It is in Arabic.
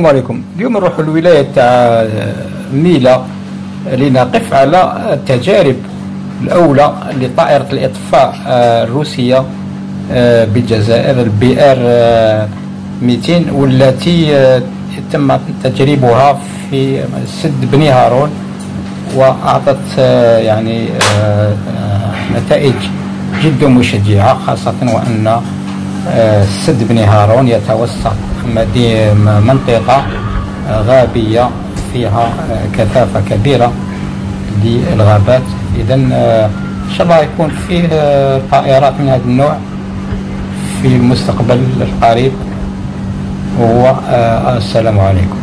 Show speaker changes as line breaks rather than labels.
السلام عليكم. اليوم نروح الولاية تاع ميلا لنقف على التجارب الأولى لطائرة الإطفاء آه، الروسية آه، بالجزائر ال BE 200 والتي آه، تم تجريبها في سد بني هارون وأعطت يعني نتائج جدا مشجعة خاصة وأن سد بني هارون يتوسط منطقة غابية فيها كثافة كبيرة للغابات. إذا إن شاء الله يكون فيه طائرات من هذا النوع في المستقبل القريب. والسلام عليكم.